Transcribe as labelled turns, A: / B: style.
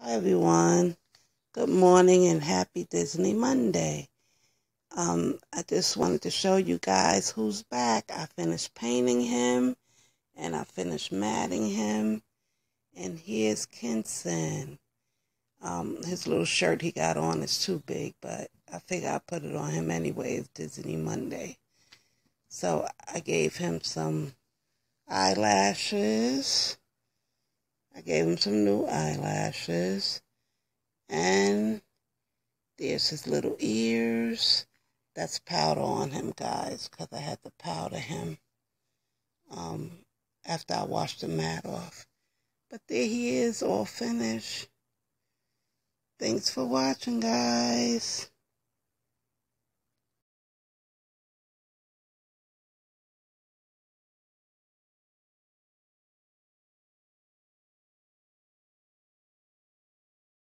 A: Hi, everyone. Good morning and happy Disney Monday. Um, I just wanted to show you guys who's back. I finished painting him and I finished matting him. And here's Kensin. Um, his little shirt he got on is too big, but I figure I'll put it on him anyway. It's Disney Monday. So I gave him some eyelashes. I gave him some new eyelashes. And there's his little ears. That's powder on him, guys, because I had to powder him um, after I washed the mat off. But there he is, all finished. Thanks for watching, guys.